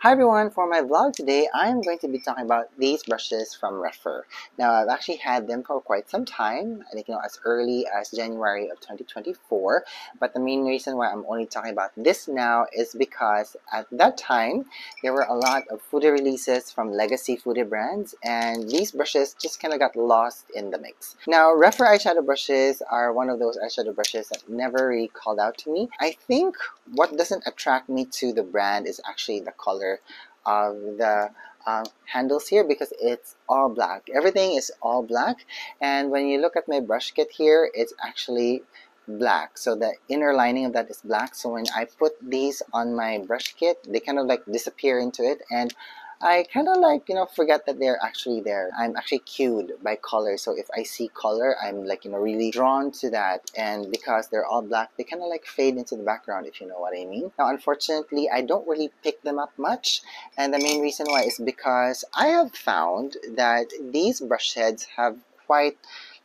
Hi everyone, for my vlog today, I'm going to be talking about these brushes from Rephr. Now, I've actually had them for quite some time, I think you know, as early as January of 2024, but the main reason why I'm only talking about this now is because at that time, there were a lot of fude releases from legacy fude brands, and these brushes just kind of got lost in the mix. Now, Rephr eyeshadow brushes are one of those eyeshadow brushes that never really called out to me. I think what doesn't attract me to the brand is actually the color of the um, handles here because it's all black. Everything is all black. And when you look at my brush kit here it's actually black. So the inner lining of that is black. So when I put these on my brush kit they kind of like disappear into it. And I kind of like, you know, forget that they're actually there. I'm actually cued by color. So if I see color, I'm like, you know, really drawn to that. And because they're all black, they kind of like fade into the background, if you know what I mean. Now, unfortunately, I don't really pick them up much. And the main reason why is because I have found that these brush heads have quite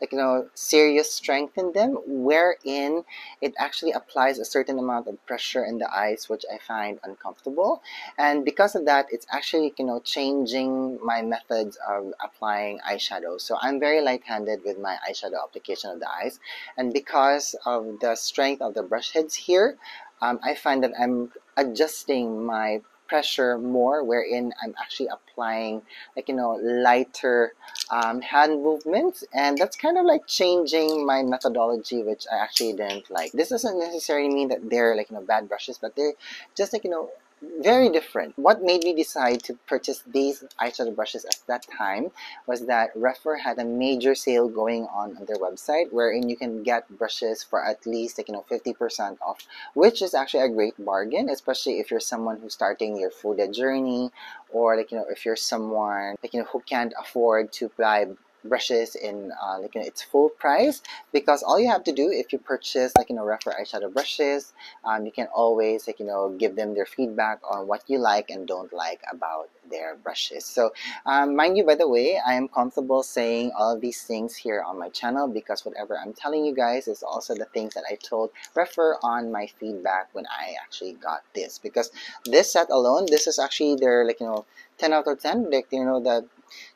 like you know serious strength in them wherein it actually applies a certain amount of pressure in the eyes which I find uncomfortable. And because of that it's actually you know changing my methods of applying eyeshadow. So I'm very light-handed with my eyeshadow application of the eyes. And because of the strength of the brush heads here um, I find that I'm adjusting my pressure more wherein I'm actually applying like you know lighter um, hand movements and that's kind of like changing my methodology which I actually didn't like. This doesn't necessarily mean that they're like you know bad brushes but they're just like you know very different. What made me decide to purchase these eyeshadow brushes at that time was that Rephr had a major sale going on on their website wherein you can get brushes for at least like you know 50% off which is actually a great bargain especially if you're someone who's starting your fude journey or like you know if you're someone like you know who can't afford to buy brushes in uh, like you know, its full price because all you have to do if you purchase like you know Rephr eyeshadow brushes um, you can always like you know give them their feedback on what you like and don't like about their brushes. So um, mind you by the way I am comfortable saying all of these things here on my channel because whatever I'm telling you guys is also the things that I told Rephr on my feedback when I actually got this because this set alone this is actually their like you know 10 out of 10 like you know the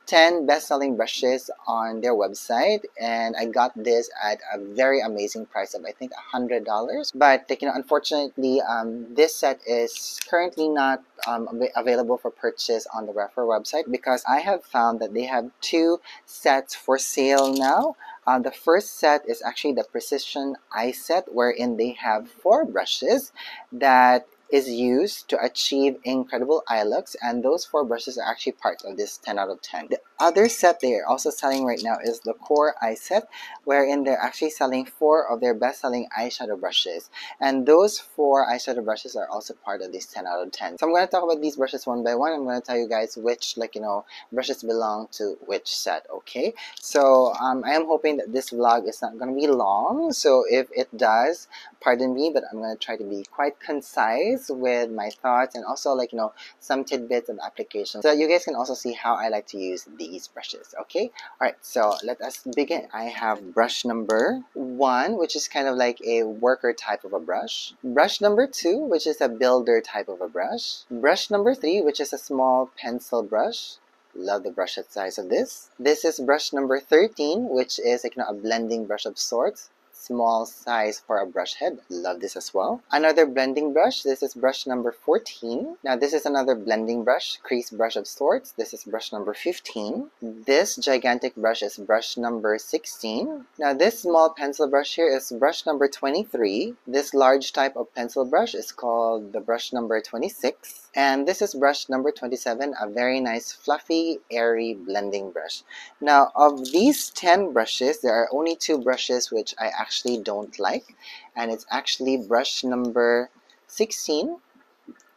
10 best-selling brushes on their website and I got this at a very amazing price of I think $100 but you know unfortunately um, this set is currently not um, available for purchase on the Rephr website because I have found that they have two sets for sale now. Uh, the first set is actually the Precision Eye Set wherein they have four brushes that is used to achieve incredible eye looks and those four brushes are actually part of this 10 out of 10. The other set they are also selling right now is the Core Eye Set wherein they're actually selling four of their best-selling eyeshadow brushes and those four eyeshadow brushes are also part of this 10 out of 10. So I'm going to talk about these brushes one by one. I'm going to tell you guys which like you know brushes belong to which set okay. So um, I am hoping that this vlog is not going to be long so if it does pardon me but I'm going to try to be quite concise with my thoughts and also like you know some tidbits of application so you guys can also see how I like to use these brushes okay? All right so let us begin. I have brush number one which is kind of like a worker type of a brush. Brush number two which is a builder type of a brush. Brush number three which is a small pencil brush. Love the brush size of this. This is brush number 13 which is like you know a blending brush of sorts small size for a brush head. Love this as well. Another blending brush. This is brush number 14. Now this is another blending brush, crease brush of sorts. This is brush number 15. This gigantic brush is brush number 16. Now this small pencil brush here is brush number 23. This large type of pencil brush is called the brush number 26. And this is brush number 27, a very nice fluffy, airy blending brush. Now, of these 10 brushes, there are only two brushes which I actually don't like. And it's actually brush number 16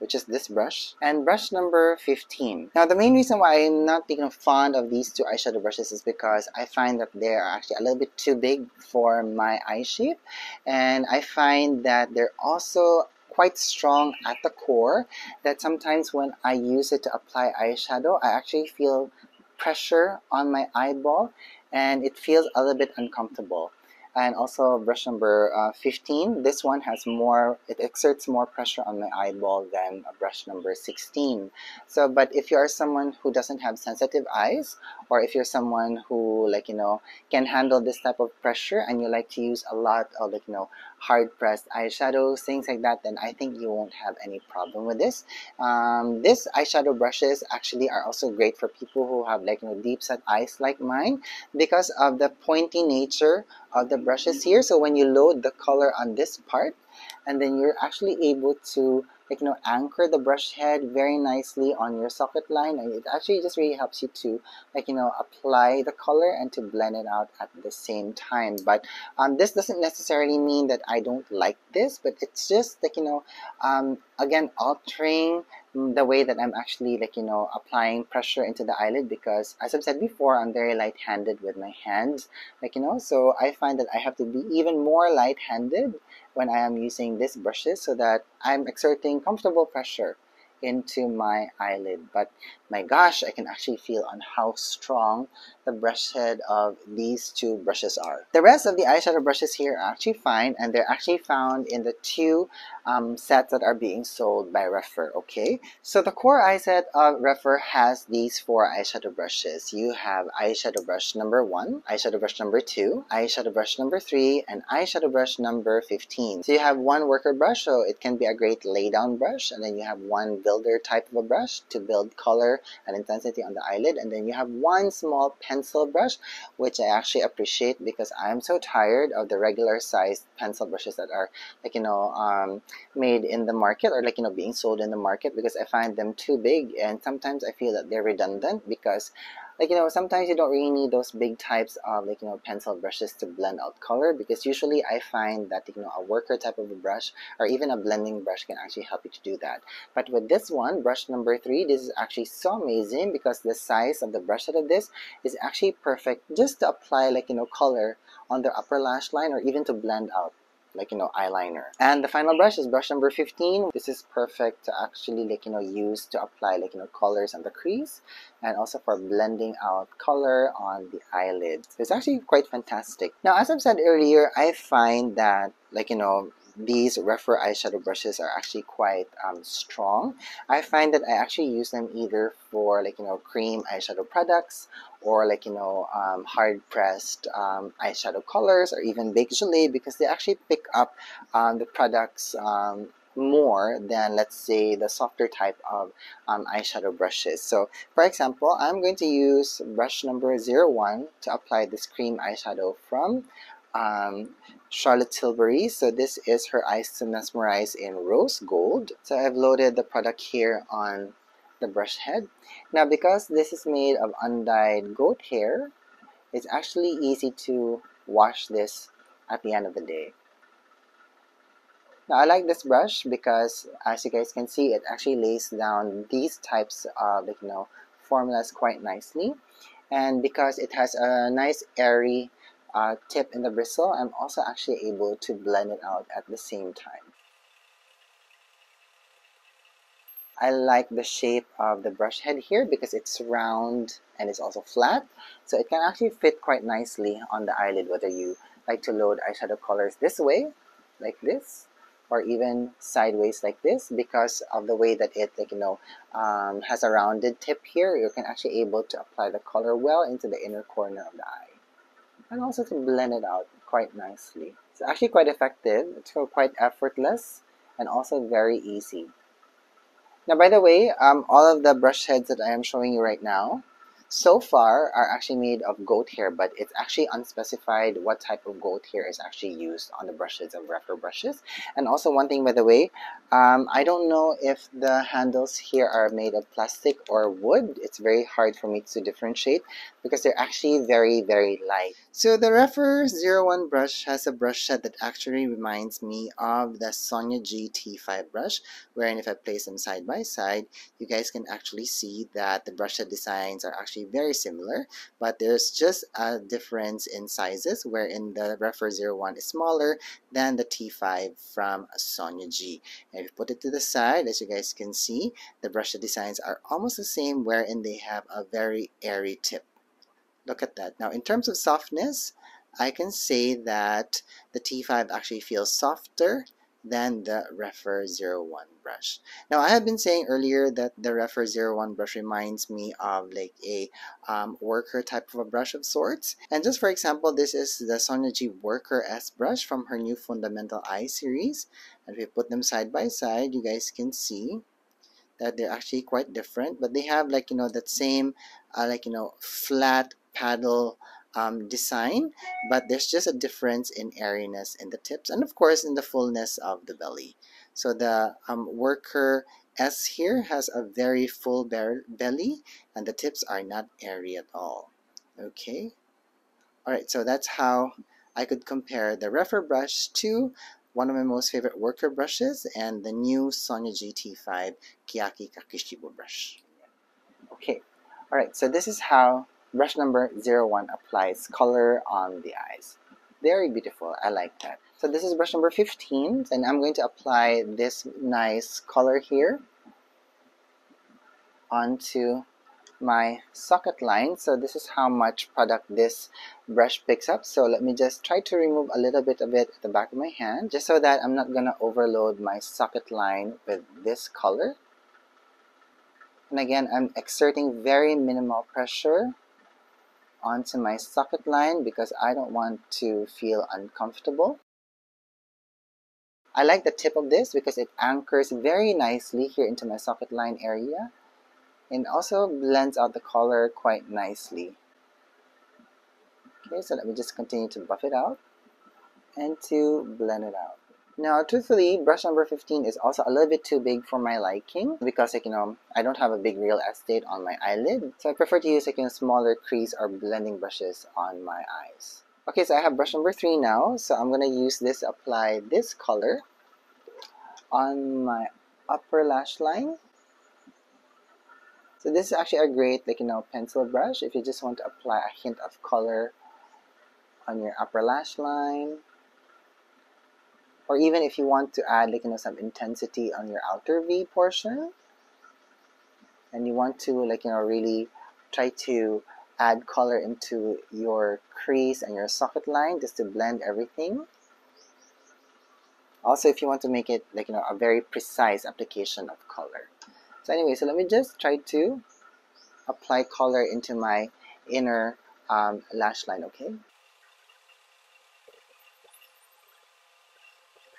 which is this brush, and brush number 15. Now, the main reason why I'm not know, fond of these two eyeshadow brushes is because I find that they are actually a little bit too big for my eye shape, and I find that they're also quite strong at the core that sometimes when I use it to apply eyeshadow, I actually feel pressure on my eyeball and it feels a little bit uncomfortable. and also brush number uh, 15 this one has more it exerts more pressure on my eyeball than brush number 16 so but if you are someone who doesn't have sensitive eyes or if you're someone who like you know can handle this type of pressure and you like to use a lot of like you know hard pressed eyeshadows things like that then I think you won't have any problem with this. Um, this eyeshadow brushes actually are also great for people who have like you know deep set eyes like mine because of the pointy nature of the brushes here. So when you load the color on this part and then you're actually able to like you know anchor the brush head very nicely on your socket line and it actually just really helps you to like you know apply the color and to blend it out at the same time. But um, this doesn't necessarily mean that I don't like this but it's just like you know um, again altering the way that I'm actually like you know applying pressure into the eyelid because as I've said before I'm very light-handed with my hands like you know so I find that I have to be even more light-handed when I am using these brushes so that I'm exerting comfortable pressure into my eyelid. But my gosh I can actually feel on how strong the brush head of these two brushes are. The rest of the eyeshadow brushes here are actually fine and they're actually found in the two um, sets that are being sold by Rephr, okay? So the core eye set of Rephr has these four eyeshadow brushes. You have eyeshadow brush number one, eyeshadow brush number two, eyeshadow brush number three, and eyeshadow brush number 15. So you have one worker brush, so it can be a great lay down brush, and then you have one builder type of a brush to build color and intensity on the eyelid, and then you have one small pencil brush, which I actually appreciate because I'm so tired of the regular sized pencil brushes that are like, you know, um, made in the market or like you know being sold in the market because I find them too big and sometimes I feel that they're redundant because like you know sometimes you don't really need those big types of like you know pencil brushes to blend out color because usually I find that you know a worker type of a brush or even a blending brush can actually help you to do that. But with this one brush number three this is actually so amazing because the size of the brush head of this is actually perfect just to apply like you know color on the upper lash line or even to blend out like you know eyeliner. And the final brush is brush number 15 this is perfect to actually like you know use to apply like you know colors on the crease and also for blending out color on the eyelids it's actually quite fantastic. Now as I've said earlier I find that like you know these Rephr eyeshadow brushes are actually quite um, strong. I find that I actually use them either for like you know cream eyeshadow products or like you know um, hard pressed um, eyeshadow colors or even baked gelée because they actually pick up um, the products um, more than let's say the softer type of um, eyeshadow brushes so for example I'm going to use brush number 01 to apply this cream eyeshadow from um, Charlotte Tilbury. So this is her Eyes to Mesmerize in Rose Gold. So I've loaded the product here on the brush head. Now because this is made of undyed goat hair, it's actually easy to wash this at the end of the day. Now I like this brush because as you guys can see it actually lays down these types of you know formulas quite nicely and because it has a nice airy uh, tip in the bristle, I'm also actually able to blend it out at the same time. I like the shape of the brush head here because it's round and it's also flat. So it can actually fit quite nicely on the eyelid whether you like to load eyeshadow colors this way like this or even sideways like this because of the way that it like you know um, has a rounded tip here. You can actually able to apply the color well into the inner corner of the eye and also to blend it out quite nicely. It's actually quite effective, it's quite effortless, and also very easy. Now by the way, um, all of the brush heads that I am showing you right now so far are actually made of goat hair, but it's actually unspecified what type of goat hair is actually used on the brushes of Rephr brushes. And also one thing by the way, um, I don't know if the handles here are made of plastic or wood. It's very hard for me to differentiate because they're actually very, very light. So the Rephr 01 brush has a brush set that actually reminds me of the Sonia G T5 brush, wherein if I place them side by side, you guys can actually see that the brush set designs are actually very similar, but there's just a difference in sizes, wherein the Rephr 01 is smaller than the T5 from Sonia G. And if you put it to the side, as you guys can see, the brush designs are almost the same, wherein they have a very airy tip. Look at that. Now, in terms of softness, I can say that the T5 actually feels softer than the Rephr 01 brush. Now I have been saying earlier that the Rephr 01 brush reminds me of like a um, worker type of a brush of sorts. And just for example, this is the Sonia G Worker S brush from her new Fundamental Eye series. And if we put them side by side, you guys can see that they're actually quite different, but they have like, you know, that same uh, like, you know, flat paddle um, design, but there's just a difference in airiness in the tips and of course in the fullness of the belly. So the um, worker S here has a very full belly and the tips are not airy at all. Okay. Alright, so that's how I could compare the Rephr brush to one of my most favorite worker brushes and the new Sonia GT5 Kiyaki Kakishibo brush. Okay, alright, so this is how brush number 01 applies color on the eyes. Very beautiful. I like that. So this is brush number 15 and I'm going to apply this nice color here onto my socket line. So this is how much product this brush picks up. So let me just try to remove a little bit of it at the back of my hand just so that I'm not to overload my socket line with this color. And again, I'm exerting very minimal pressure onto my socket line because I don't want to feel uncomfortable. I like the tip of this because it anchors very nicely here into my socket line area and also blends out the color quite nicely. Okay, so let me just continue to buff it out and to blend it out. Now, truthfully, brush number 15 is also a little bit too big for my liking because, like, you know, I don't have a big real estate on my eyelid. So I prefer to use, like, you know, smaller crease or blending brushes on my eyes. Okay, so I have brush number 3 now. So I'm going to use this, apply this color on my upper lash line. So this is actually a great, like, you know, pencil brush if you just want to apply a hint of color on your upper lash line or even if you want to add like you know some intensity on your outer V portion and you want to like you know really try to add color into your crease and your socket line just to blend everything. Also if you want to make it like you know a very precise application of color. So anyway so let me just try to apply color into my inner um, lash line okay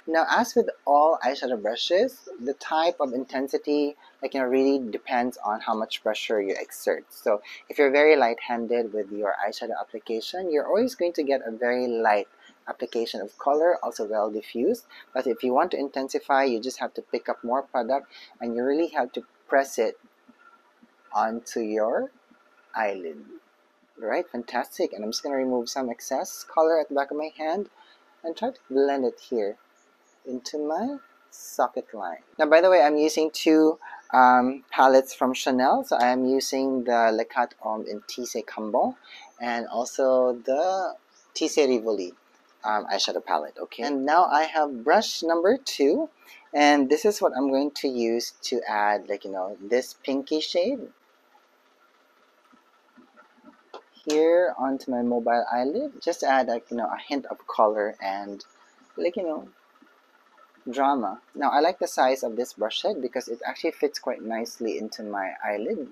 Now, as with all eyeshadow brushes, the type of intensity like, you know, really depends on how much pressure you exert. So if you're very light-handed with your eyeshadow application, you're always going to get a very light application of color, also well diffused. But if you want to intensify, you just have to pick up more product and you really have to press it onto your eyelid. Right, fantastic. And I'm just going to remove some excess color at the back of my hand and try to blend it here into my socket line. Now, by the way, I'm using two um, palettes from Chanel. So I am using the Le 4 Ombres in Tissé Cambon and also the Tissé Rivoli um, eyeshadow palette. Okay, and now I have brush number two, and this is what I'm going to use to add, like you know, this pinky shade here onto my mobile eyelid. Just add, like you know, a hint of color and, like you know, drama. Now I like the size of this brush head because it actually fits quite nicely into my eyelid.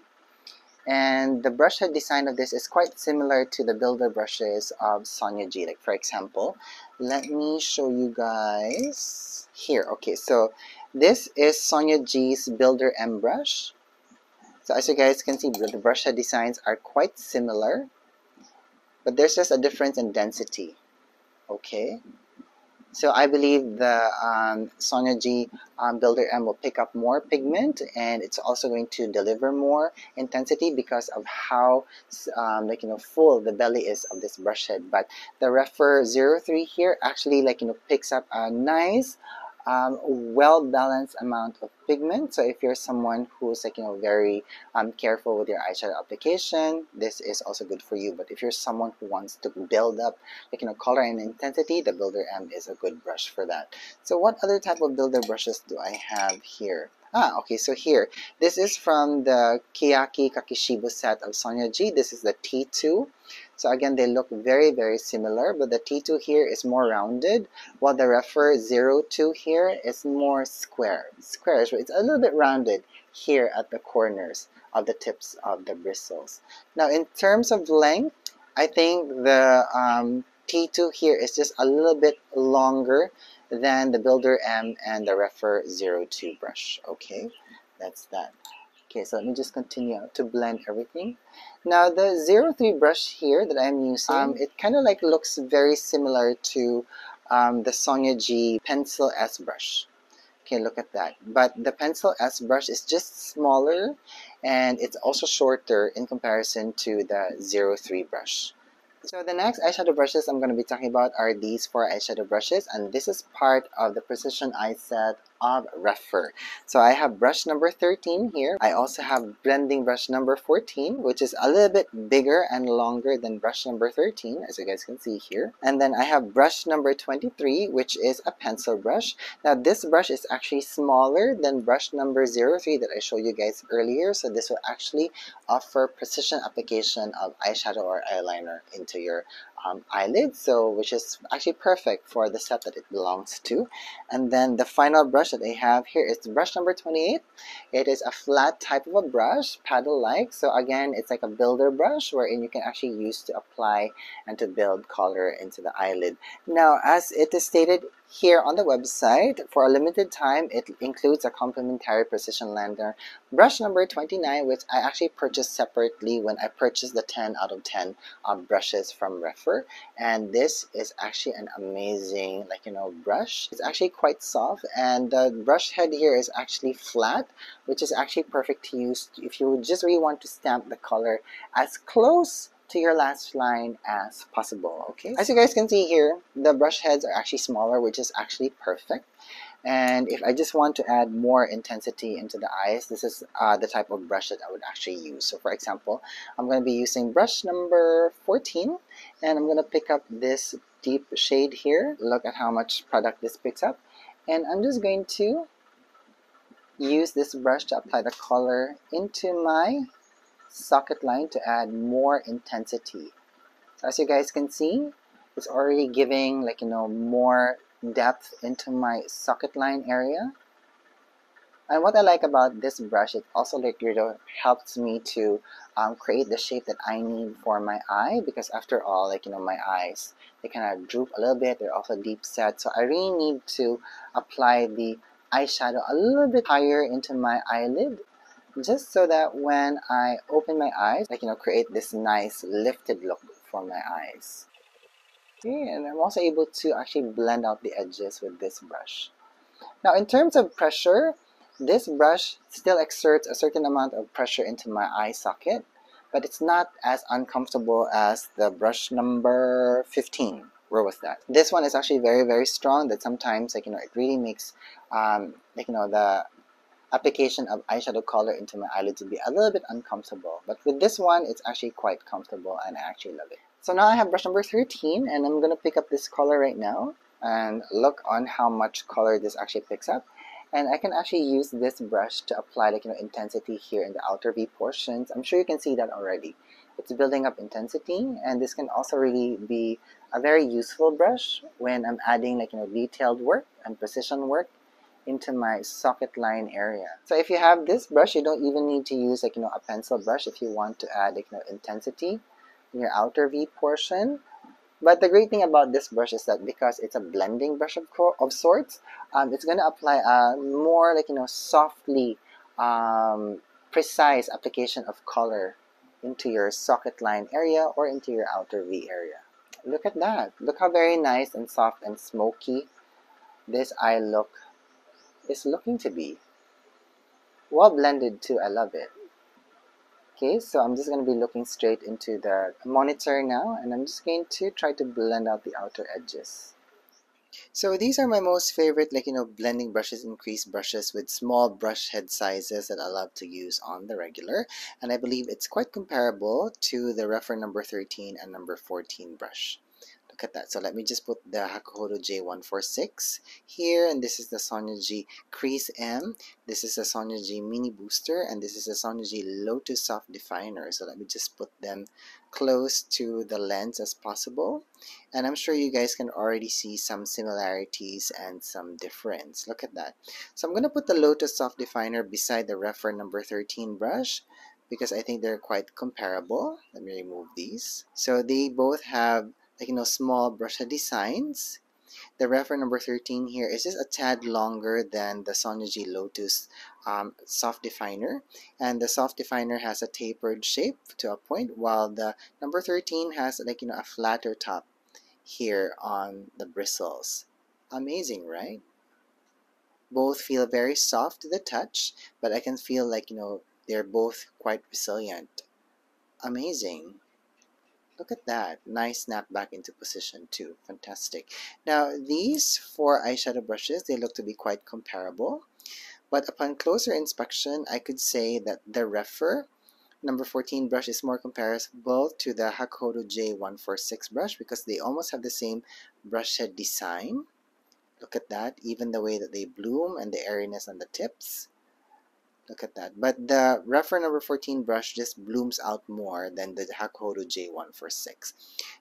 And the brush head design of this is quite similar to the builder brushes of Sonia G. Like for example, let me show you guys here. Okay, so this is Sonia G's Builder M brush. So as you guys can see, the brush head designs are quite similar, but there's just a difference in density. Okay, so I believe the um, Sonia G um, Builder M will pick up more pigment and it's also going to deliver more intensity because of how um, like you know full the belly is of this brush head. But the Rephr 03 here actually like you know picks up a nice um, well-balanced amount of pigment. So if you're someone who's like, you know, very um, careful with your eyeshadow application, this is also good for you. But if you're someone who wants to build up, like, you know, color and intensity, the Builder M is a good brush for that. So what other type of builder brushes do I have here? Ah, okay, so here, this is from the Kiyaki Kakishibo set of Sonia G. This is the T2. So again, they look very, very similar, but the T2 here is more rounded, while the Rephr 02 here is more square. Squarish, but it's a little bit rounded here at the corners of the tips of the bristles. Now, in terms of length, I think the um, T2 here is just a little bit longer than the Builder M and the Rephr 02 brush. Okay, that's that. Okay, so let me just continue to blend everything. Now the 03 brush here that I'm using, um, it kind of like looks very similar to um, the Sonia G Pencil S brush. Okay, look at that. But the Pencil S brush is just smaller and it's also shorter in comparison to the 03 brush. So the next eyeshadow brushes I'm going to be talking about are these four eyeshadow brushes and this is part of the Precision Eye Set of Rephr. So I have brush number 13 here. I also have blending brush number 14 which is a little bit bigger and longer than brush number 13 as you guys can see here. And then I have brush number 23 which is a pencil brush. Now this brush is actually smaller than brush number 03 that I showed you guys earlier so this will actually offer precision application of eyeshadow or eyeliner into your um, eyelid so which is actually perfect for the set that it belongs to. And then the final brush that I have here is brush number 28 it is a flat type of a brush paddle like so again it's like a builder brush wherein you can actually use to apply and to build color into the eyelid. Now as it is stated here on the website, for a limited time, it includes a complimentary precision liner brush number 29, which I actually purchased separately when I purchased the 10 out of 10 uh, brushes from Rephr. And this is actually an amazing, like, you know, brush. It's actually quite soft, and the brush head here is actually flat, which is actually perfect to use if you just really want to stamp the color as close to your last line as possible okay? As you guys can see here the brush heads are actually smaller which is actually perfect. And if I just want to add more intensity into the eyes this is uh, the type of brush that I would actually use. So for example I'm going to be using brush number 14 and I'm going to pick up this deep shade here. Look at how much product this picks up. And I'm just going to use this brush to apply the color into my socket line to add more intensity. So as you guys can see, it's already giving like, you know, more depth into my socket line area. And what I like about this brush, it also like, you know, helps me to um, create the shape that I need for my eye because after all, like, you know, my eyes, they kind of droop a little bit. They're also deep set. So I really need to apply the eyeshadow a little bit higher into my eyelid just so that when I open my eyes, I can you know, create this nice lifted look for my eyes. Okay, and I'm also able to actually blend out the edges with this brush. Now in terms of pressure, this brush still exerts a certain amount of pressure into my eye socket, but it's not as uncomfortable as the brush number 15. Where was that? This one is actually very, very strong that sometimes, like, you know, it really makes, um, like, you know, the application of eyeshadow color into my eyelids would be a little bit uncomfortable. But with this one, it's actually quite comfortable and I actually love it. So now I have brush number 13 and I'm going to pick up this color right now and look on how much color this actually picks up. And I can actually use this brush to apply like you know intensity here in the outer V portions. I'm sure you can see that already. It's building up intensity and this can also really be a very useful brush when I'm adding like you know detailed work and precision work into my socket line area. So if you have this brush, you don't even need to use like, you know, a pencil brush if you want to add like, you know, intensity in your outer V portion. But the great thing about this brush is that because it's a blending brush of, of sorts, um, it's going to apply a more like, you know, softly um, precise application of color into your socket line area or into your outer V area. Look at that. Look how very nice and soft and smoky this eye look is looking to be. Well blended too, I love it. Okay, so I'm just going to be looking straight into the monitor now and I'm just going to try to blend out the outer edges. So these are my most favorite like you know blending brushes increase brushes with small brush head sizes that I love to use on the regular and I believe it's quite comparable to the Rephr number 13 and number 14 brush. Look at that. So let me just put the Hakuhodo J146 here, and this is the G Crease M. This is the G Mini Booster, and this is the G Lotus Soft Definer. So let me just put them close to the lens as possible. And I'm sure you guys can already see some similarities and some difference. Look at that. So I'm going to put the Lotus Soft Definer beside the Rephr number 13 brush because I think they're quite comparable. Let me remove these. So they both have like you know small brush designs. The Rephr number 13 here is just a tad longer than the Sonia G Lotus um, soft definer and the soft definer has a tapered shape to a point while the number 13 has like you know a flatter top here on the bristles. Amazing, right? Both feel very soft to the touch, but I can feel like you know they're both quite resilient. Amazing. Look at that. Nice snap back into position too. Fantastic. Now, these four eyeshadow brushes, they look to be quite comparable. But upon closer inspection, I could say that the Rephr number 14 brush is more comparable to the Hakuhodo J146 brush because they almost have the same brush head design. Look at that, even the way that they bloom and the airiness on the tips. Look at that. But the Rephr number 14 brush just blooms out more than the Hakuhodo J146.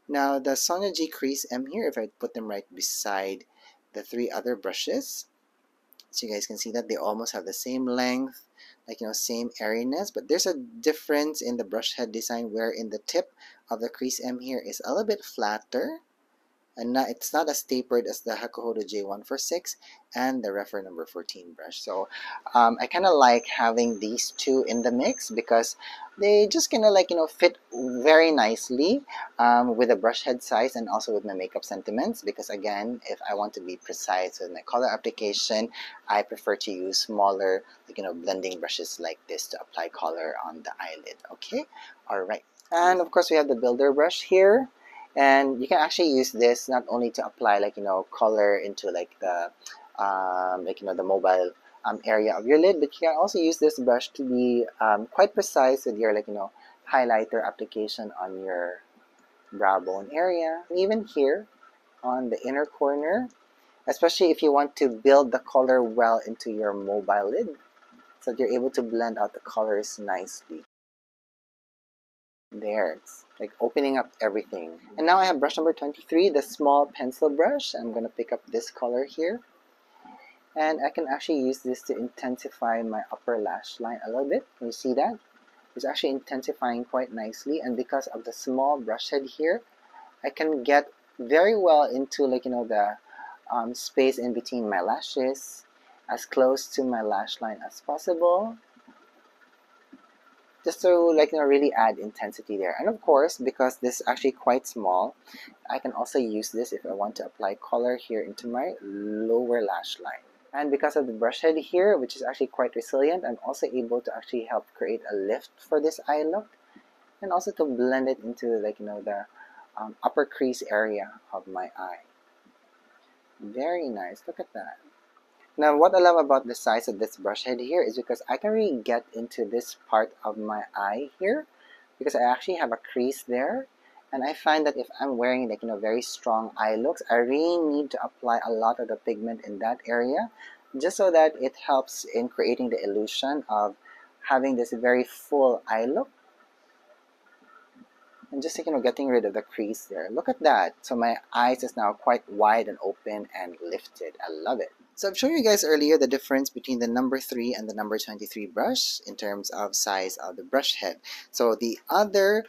Now the Sonia G Crease M here, if I put them right beside the three other brushes, so you guys can see that they almost have the same length, like you know, same airiness, but there's a difference in the brush head design where in the tip of the Crease M here is a little bit flatter and not, it's not as tapered as the Hakuhodo J146 and the Rephr number 14 brush. So um, I kind of like having these two in the mix because they just kind of like, you know, fit very nicely um, with the brush head size and also with my makeup sentiments because again, if I want to be precise with my color application, I prefer to use smaller, like, you know, blending brushes like this to apply color on the eyelid. Okay, all right. And of course, we have the builder brush here and you can actually use this not only to apply like you know color into like the um, like you know the mobile um, area of your lid but you can also use this brush to be um, quite precise with your like you know highlighter application on your brow bone area. Even here on the inner corner especially if you want to build the color well into your mobile lid so that you're able to blend out the colors nicely there. It's like opening up everything. And now I have brush number 23 the small pencil brush. I'm gonna pick up this color here. And I can actually use this to intensify my upper lash line a little bit. Can you see that? It's actually intensifying quite nicely. And because of the small brush head here I can get very well into like you know the um, space in between my lashes as close to my lash line as possible just to like you know really add intensity there. And of course because this is actually quite small I can also use this if I want to apply color here into my lower lash line. And because of the brush head here which is actually quite resilient I'm also able to actually help create a lift for this eye look and also to blend it into like you know the um, upper crease area of my eye. Very nice. Look at that now what I love about the size of this brush head here is because I can really get into this part of my eye here because I actually have a crease there. And I find that if I'm wearing like you know very strong eye looks I really need to apply a lot of the pigment in that area just so that it helps in creating the illusion of having this very full eye look. And just you know getting rid of the crease there. Look at that. So my eyes is now quite wide and open and lifted. I love it so I've shown you guys earlier the difference between the number 3 and the number 23 brush in terms of size of the brush head. So the other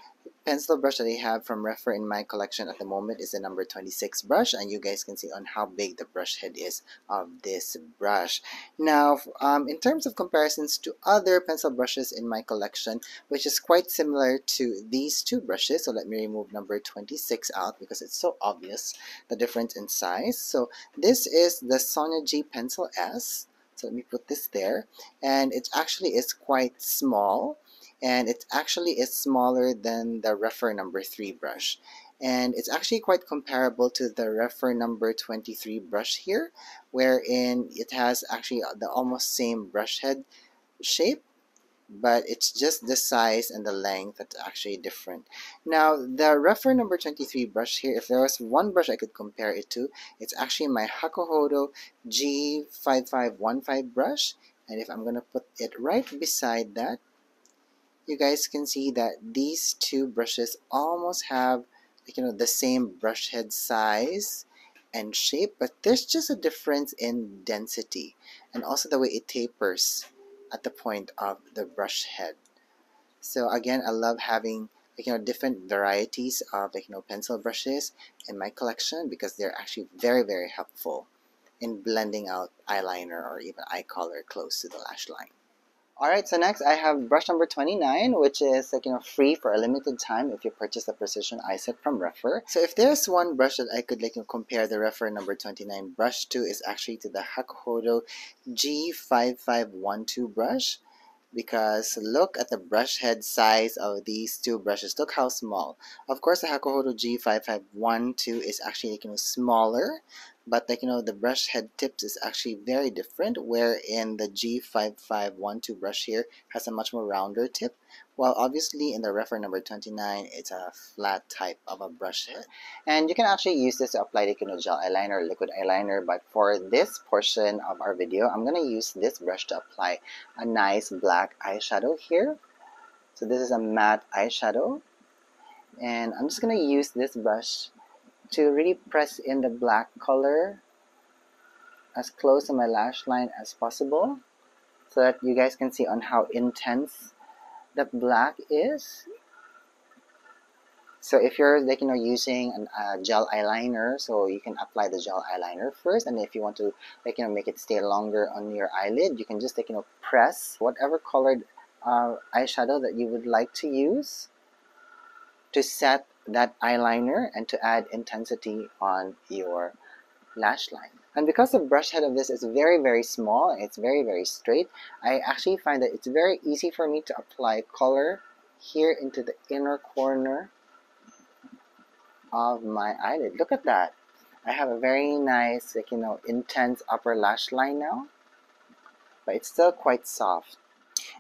pencil brush that I have from Rephr in my collection at the moment is the number 26 brush and you guys can see on how big the brush head is of this brush. Now um, in terms of comparisons to other pencil brushes in my collection which is quite similar to these two brushes so let me remove number 26 out because it's so obvious the difference in size. So this is the Sonia G Pencil S so let me put this there and it actually is quite small and it actually is smaller than the Rephr number 3 brush and it's actually quite comparable to the Rephr number 23 brush here wherein it has actually the almost same brush head shape but it's just the size and the length that's actually different. Now, the Rephr number 23 brush here, if there was one brush I could compare it to, it's actually my Hakuhodo G5515 brush. And if I'm going to put it right beside that, you guys can see that these two brushes almost have like, you know the same brush head size and shape but there's just a difference in density and also the way it tapers at the point of the brush head. So again I love having like, you know different varieties of like you know pencil brushes in my collection because they're actually very very helpful in blending out eyeliner or even eye color close to the lash line Alright, so next I have brush number 29, which is like, you know, free for a limited time if you purchase the Precision Eye Set from Rephr. So if there's one brush that I could like you know, compare the Rephr number 29 brush to is actually to the Hakuhodo G5512 brush because look at the brush head size of these two brushes. Look how small. Of course, the Hakuhodo G5512 is actually like, you know, smaller, but like you know the brush head tips is actually very different wherein the G5512 brush here has a much more rounder tip while obviously in the Rephr number 29 it's a flat type of a brush head. And you can actually use this to apply the you know, gel eyeliner liquid eyeliner but for this portion of our video I'm gonna use this brush to apply a nice black eyeshadow here. So this is a matte eyeshadow. And I'm just gonna use this brush to really press in the black color as close to my lash line as possible so that you guys can see on how intense the black is. So if you're like you know using a uh, gel eyeliner so you can apply the gel eyeliner first. And if you want to like you know make it stay longer on your eyelid you can just like you know press whatever colored uh, eyeshadow that you would like to use to set that eyeliner and to add intensity on your lash line. And because the brush head of this is very very small it's very very straight, I actually find that it's very easy for me to apply color here into the inner corner of my eyelid. Look at that. I have a very nice, like, you know, intense upper lash line now, but it's still quite soft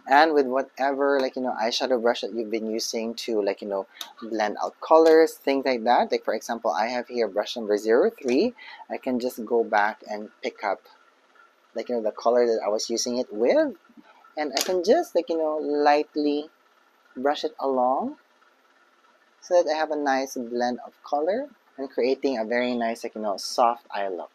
and with whatever like you know eyeshadow brush that you've been using to like you know blend out colors things like that. Like for example I have here brush number 03 I can just go back and pick up like you know the color that I was using it with. And I can just like you know lightly brush it along so that I have a nice blend of color and creating a very nice like you know soft eye look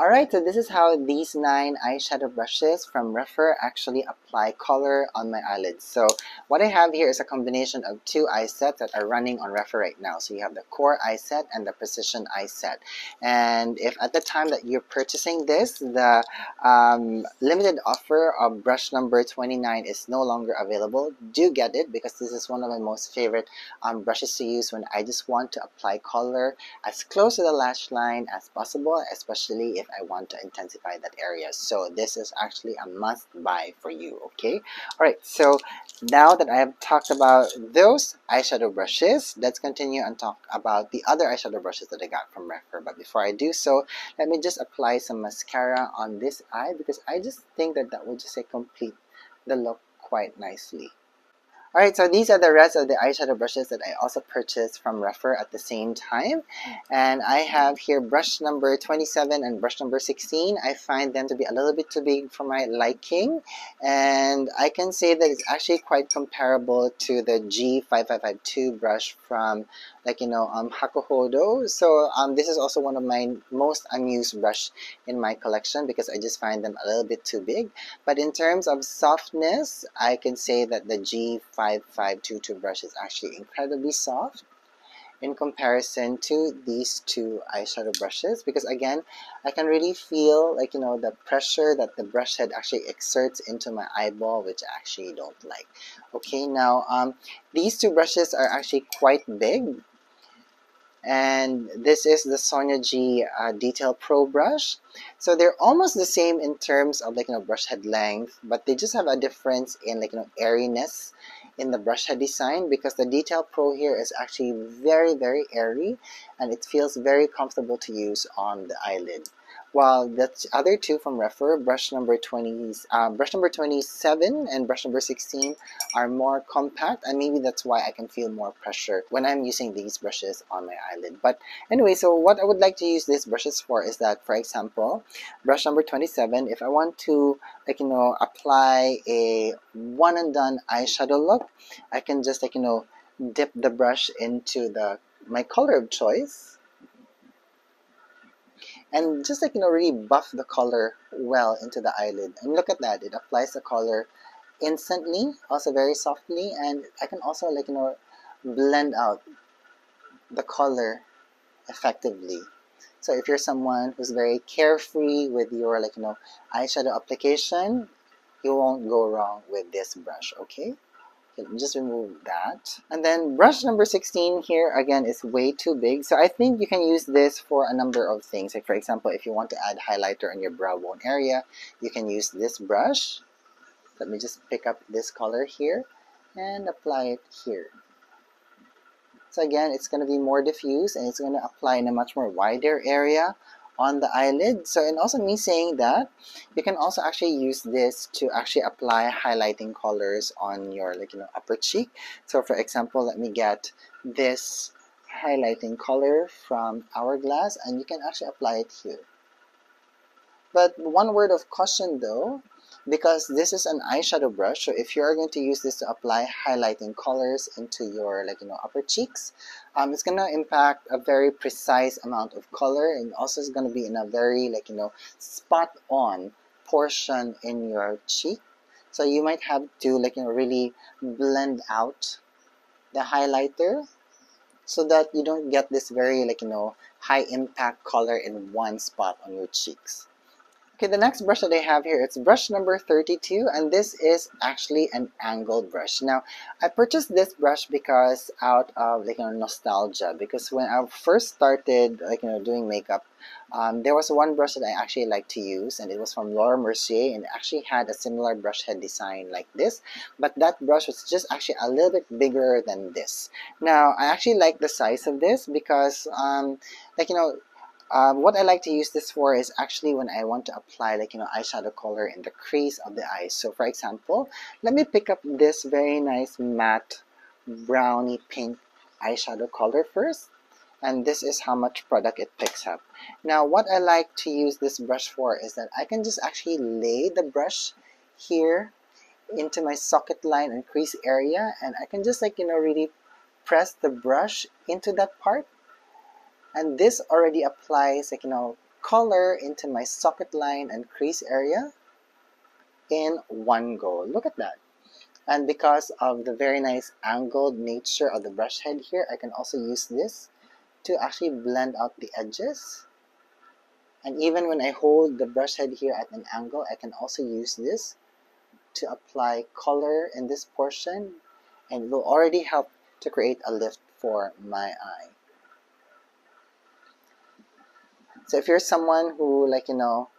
Alright, so this is how these nine eyeshadow brushes from Rephr actually apply color on my eyelids. So what I have here is a combination of two eye sets that are running on Rephr right now. So you have the core eye set and the precision eye set. And if at the time that you're purchasing this, the um, limited offer of brush number 29 is no longer available, do get it because this is one of my most favorite um, brushes to use when I just want to apply color as close to the lash line as possible, especially if I want to intensify that area. So this is actually a must buy for you, okay? Alright, so now that I have talked about those eyeshadow brushes, let's continue and talk about the other eyeshadow brushes that I got from Rephr. But before I do so, let me just apply some mascara on this eye because I just think that that will just say complete the look quite nicely. Alright, so these are the rest of the eyeshadow brushes that I also purchased from Rephr at the same time. And I have here brush number 27 and brush number 16. I find them to be a little bit too big for my liking. And I can say that it's actually quite comparable to the G5552 brush from like you know um, Hakuhodo. So um, this is also one of my most unused brush in my collection because I just find them a little bit too big. But in terms of softness, I can say that the G5522 brush is actually incredibly soft in comparison to these two eyeshadow brushes because again I can really feel like you know the pressure that the brush head actually exerts into my eyeball which I actually don't like okay now um, these two brushes are actually quite big and this is the Sonia G uh, Detail Pro brush. So they're almost the same in terms of like you know brush head length, but they just have a difference in like you know airiness in the brush head design because the Detail Pro here is actually very very airy and it feels very comfortable to use on the eyelid. While the other two from Rephr, brush number 20, uh, brush number 27 and brush number 16 are more compact and maybe that's why I can feel more pressure when I'm using these brushes on my eyelid. But anyway, so what I would like to use these brushes for is that, for example, brush number 27, if I want to, like, you know, apply a one and done eyeshadow look, I can just, like, you know, dip the brush into the my color of choice and just like you know really buff the color well into the eyelid. And look at that it applies the color instantly also very softly and I can also like you know blend out the color effectively. So if you're someone who's very carefree with your like you know eyeshadow application you won't go wrong with this brush okay just remove that. And then brush number 16 here, again, is way too big. So I think you can use this for a number of things. Like for example, if you want to add highlighter on your brow bone area, you can use this brush. Let me just pick up this color here and apply it here. So again, it's going to be more diffuse and it's going to apply in a much more wider area on the eyelid. So, and also me saying that, you can also actually use this to actually apply highlighting colors on your like, you know, upper cheek. So for example, let me get this highlighting color from Hourglass and you can actually apply it here. But one word of caution though, because this is an eyeshadow brush so if you are going to use this to apply highlighting colors into your like you know upper cheeks um, it's gonna impact a very precise amount of color and also it's gonna be in a very like you know spot on portion in your cheek. So you might have to like you know really blend out the highlighter so that you don't get this very like you know high impact color in one spot on your cheeks Okay, the next brush that I have here, it's brush number 32, and this is actually an angled brush. Now, I purchased this brush because out of like you know nostalgia, because when I first started like you know doing makeup, um, there was one brush that I actually like to use, and it was from Laura Mercier, and it actually had a similar brush head design like this, but that brush was just actually a little bit bigger than this. Now, I actually like the size of this because, um, like you know, um, what I like to use this for is actually when I want to apply like you know eyeshadow color in the crease of the eyes. So for example, let me pick up this very nice matte brownie pink eyeshadow color first and this is how much product it picks up. Now what I like to use this brush for is that I can just actually lay the brush here into my socket line and crease area and I can just like you know really press the brush into that part and this already applies like you know color into my socket line and crease area in one go. Look at that. And because of the very nice angled nature of the brush head here I can also use this to actually blend out the edges. And even when I hold the brush head here at an angle I can also use this to apply color in this portion and it will already help to create a lift for my eye so if you're someone who like, you know,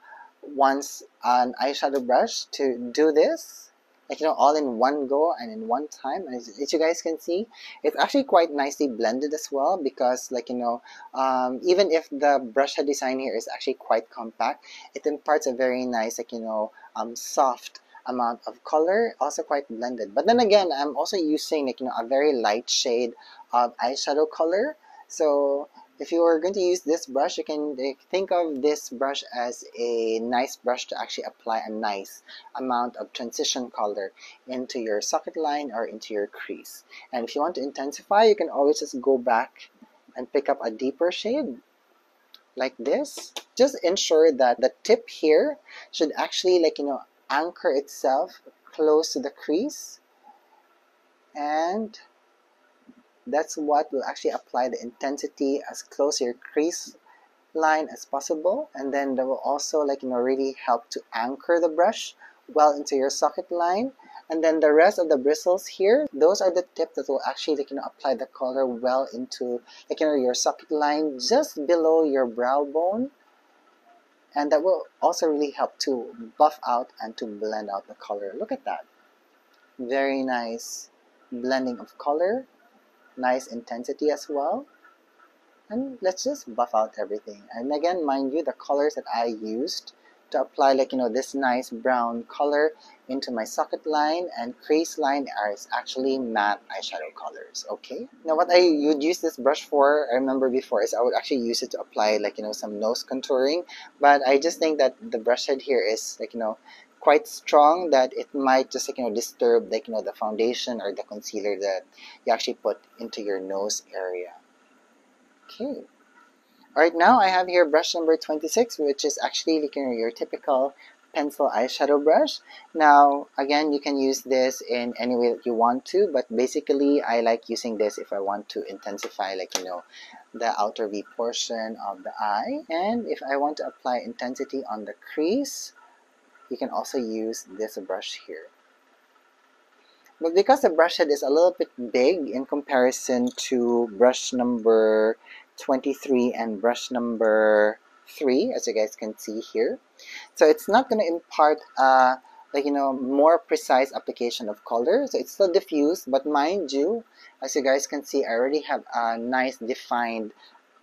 wants an eyeshadow brush to do this, like, you know, all in one go and in one time, as, as you guys can see, it's actually quite nicely blended as well because like, you know, um, even if the brush head design here is actually quite compact, it imparts a very nice, like, you know, um, soft amount of color also quite blended. But then again I'm also using like you know a very light shade of eyeshadow color. So if you are going to use this brush, you can eh, think of this brush as a nice brush to actually apply a nice amount of transition color into your socket line or into your crease. And if you want to intensify, you can always just go back and pick up a deeper shade like this. Just ensure that the tip here should actually like, you know, anchor itself close to the crease and that's what will actually apply the intensity as close to your crease line as possible. And then that will also like you know really help to anchor the brush well into your socket line. And then the rest of the bristles here those are the tips that will actually like you know apply the color well into like you know your socket line just below your brow bone. And that will also really help to buff out and to blend out the color. Look at that. Very nice blending of color nice intensity as well. And let's just buff out everything. And again mind you the colors that I used to apply like you know this nice brown color into my socket line and crease line are actually matte eyeshadow colors okay? Now what I would use this brush for I remember before is I would actually use it to apply like you know some nose contouring. But I just think that the brush head here is like you know quite strong that it might just like you know disturb like you know the foundation or the concealer that you actually put into your nose area okay Alright, now I have here brush number 26, which is actually like, you know, your typical pencil eyeshadow brush. Now, again, you can use this in any way that you want to, but basically, I like using this if I want to intensify, like, you know, the outer V portion of the eye. And if I want to apply intensity on the crease, you can also use this brush here. But because the brush head is a little bit big in comparison to brush number 23 and brush number 3 as you guys can see here so it's not going to impart uh, like you know more precise application of color so it's still diffuse but mind you as you guys can see I already have a nice defined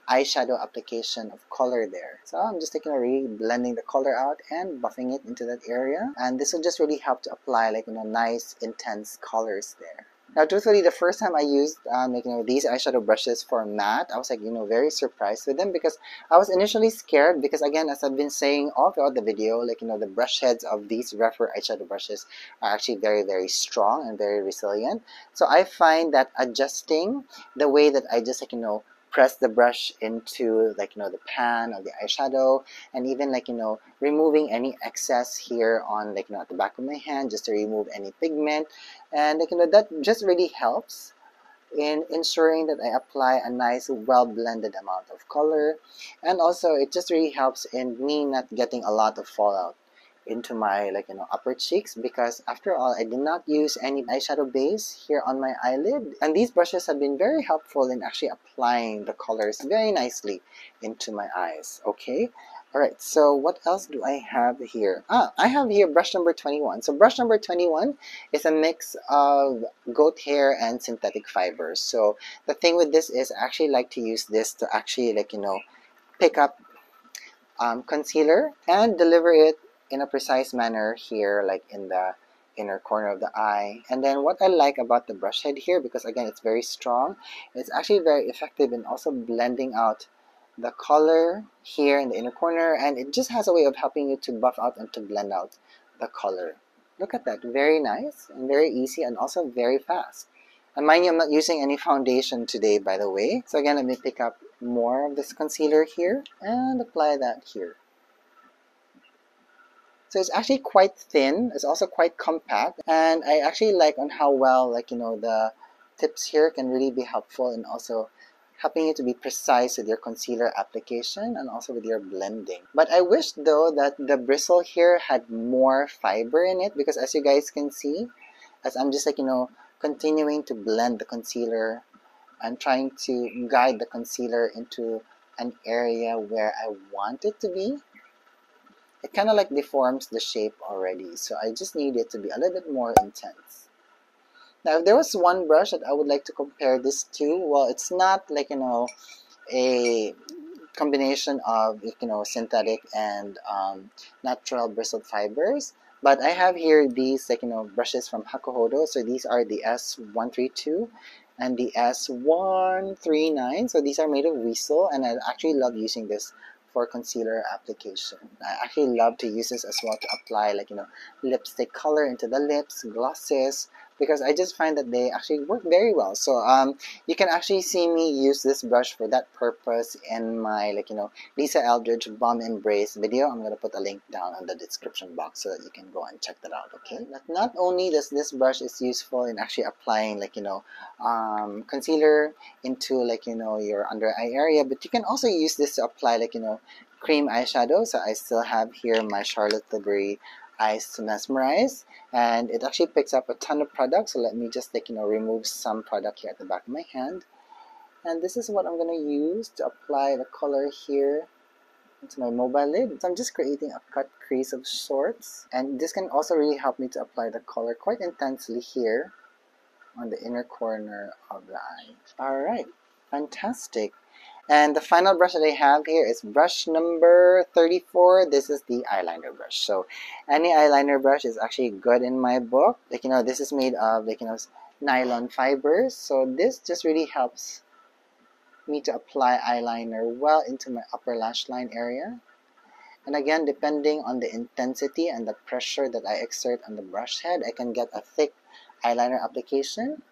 eyeshadow application of color there. So I'm just taking a really blending the color out and buffing it into that area. And this will just really help to apply like you know nice intense colors there. Now, truthfully, the first time I used um, like, you know, these eyeshadow brushes for matte, I was like, you know, very surprised with them because I was initially scared because again, as I've been saying all throughout the video, like, you know, the brush heads of these Rephr eyeshadow brushes are actually very, very strong and very resilient. So I find that adjusting the way that I just like, you know, press the brush into like you know the pan of the eyeshadow and even like you know removing any excess here on like you know at the back of my hand just to remove any pigment. And like you know that just really helps in ensuring that I apply a nice well blended amount of color. And also it just really helps in me not getting a lot of fallout into my like you know upper cheeks because after all I did not use any eyeshadow base here on my eyelid and these brushes have been very helpful in actually applying the colors very nicely into my eyes okay Alright, so what else do I have here? Ah, I have here brush number 21. So brush number 21 is a mix of goat hair and synthetic fibers. So the thing with this is I actually like to use this to actually like, you know, pick up um, concealer and deliver it in a precise manner here like in the inner corner of the eye. And then what I like about the brush head here because again it's very strong it's actually very effective in also blending out the color here in the inner corner and it just has a way of helping you to buff out and to blend out the color. Look at that very nice and very easy and also very fast. And mind you I'm not using any foundation today by the way. So again let me pick up more of this concealer here and apply that here so it's actually quite thin. It's also quite compact. And I actually like on how well, like, you know, the tips here can really be helpful in also helping you to be precise with your concealer application and also with your blending. But I wish though that the bristle here had more fiber in it because as you guys can see, as I'm just like, you know, continuing to blend the concealer and trying to guide the concealer into an area where I want it to be, it kind of like deforms the shape already. So I just need it to be a little bit more intense. Now, if there was one brush that I would like to compare this to, well, it's not like, you know, a combination of, you know, synthetic and um, natural bristled fibers. But I have here these, like, you know, brushes from Hakuhodo. So these are the S132 and the S139. So these are made of weasel, and I actually love using this for concealer application. I actually love to use this as well to apply like, you know, lipstick color into the lips, glosses, because I just find that they actually work very well. So um, you can actually see me use this brush for that purpose in my like you know Lisa Eldridge Baume Embrace video. I'm gonna put a link down in the description box so that you can go and check that out. Okay. But not only does this brush is useful in actually applying like you know um, concealer into like you know your under eye area, but you can also use this to apply like you know cream eyeshadow. So I still have here my Charlotte Tilbury eyes to mesmerize and it actually picks up a ton of product so let me just like you know remove some product here at the back of my hand. And this is what I'm to use to apply the color here into my mobile lid. So I'm just creating a cut crease of sorts and this can also really help me to apply the color quite intensely here on the inner corner of the eye. Alright fantastic And the final brush that I have here is brush number 34. This is the eyeliner brush. So any eyeliner brush is actually good in my book. Like, you know, this is made of, like, you know, nylon fibers. So this just really helps me to apply eyeliner well into my upper lash line area. And again, depending on the intensity and the pressure that I exert on the brush head, I can get a thick eyeliner application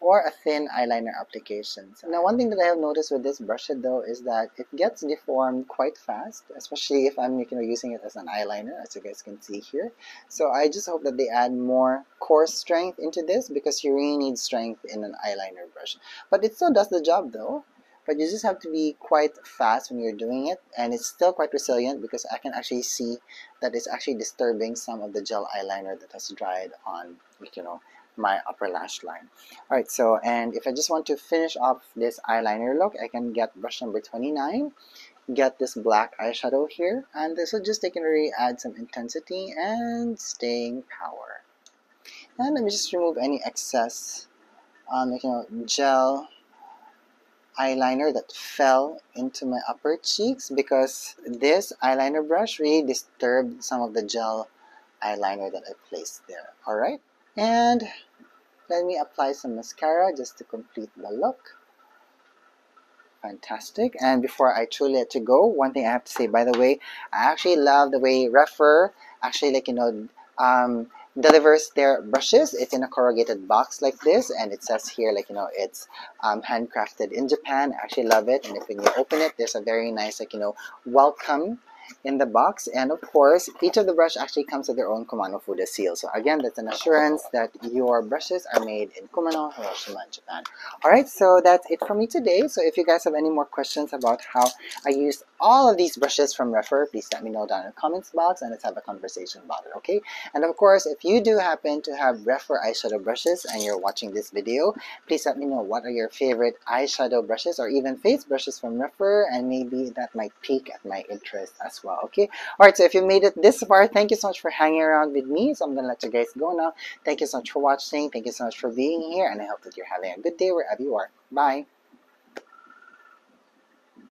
or a thin eyeliner application. Now one thing that I have noticed with this brush though is that it gets deformed quite fast, especially if I'm you know, using it as an eyeliner as you guys can see here. So I just hope that they add more core strength into this because you really need strength in an eyeliner brush. But it still does the job though but you just have to be quite fast when you're doing it and it's still quite resilient because I can actually see that it's actually disturbing some of the gel eyeliner that has dried on you know my upper lash line. Alright, so and if I just want to finish off this eyeliner look, I can get brush number 29, get this black eyeshadow here, and this will just really add some intensity and staying power. And let me just remove any excess um, you know, gel eyeliner that fell into my upper cheeks because this eyeliner brush really disturbed some of the gel eyeliner that I placed there. Alright, and let me apply some mascara just to complete the look. Fantastic. And before I truly let you go, one thing I have to say, by the way, I actually love the way Rephr actually like, you know, um, delivers their brushes. It's in a corrugated box like this, and it says here, like, you know, it's um, handcrafted in Japan. I actually love it. And if when you open it, there's a very nice, like, you know, welcome in the box. And of course each of the brush actually comes with their own Kumano Fude seal. So again that's an assurance that your brushes are made in Kumano, Hiroshima, Japan. Alright so that's it for me today. So if you guys have any more questions about how I used all of these brushes from Rephr please let me know down in the comments box and let's have a conversation about it okay? And of course if you do happen to have Rephr eyeshadow brushes and you're watching this video please let me know what are your favorite eyeshadow brushes or even face brushes from Rephr and maybe that might pique at my interest well okay? All right so if you made it this far thank you so much for hanging around with me. So i'm gonna let you guys go now. Thank you so much for watching. Thank you so much for being here and i hope that you're having a good day wherever you are. Bye